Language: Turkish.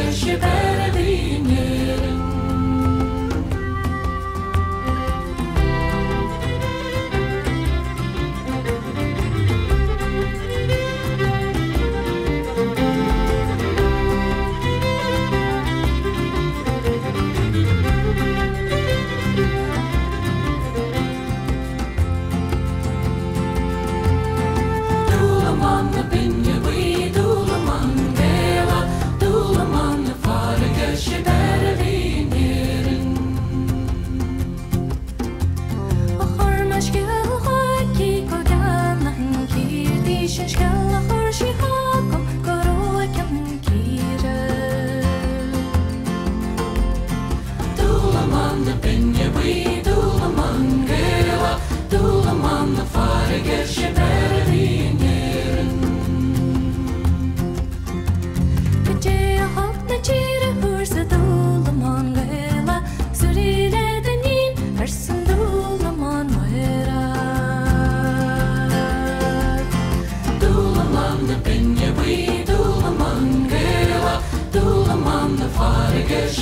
güneşi verdiğini Dumanlı bin yılı dumanlı Benjevi Dula mangela Dula manlı fare gerşe berdiğin yerin. Bıcıya hop neçire hırsa dula mangela Sürüyle denin hırsın dula manvera Dula manlı Benjevi Dula mangela Dula manlı fare gerşe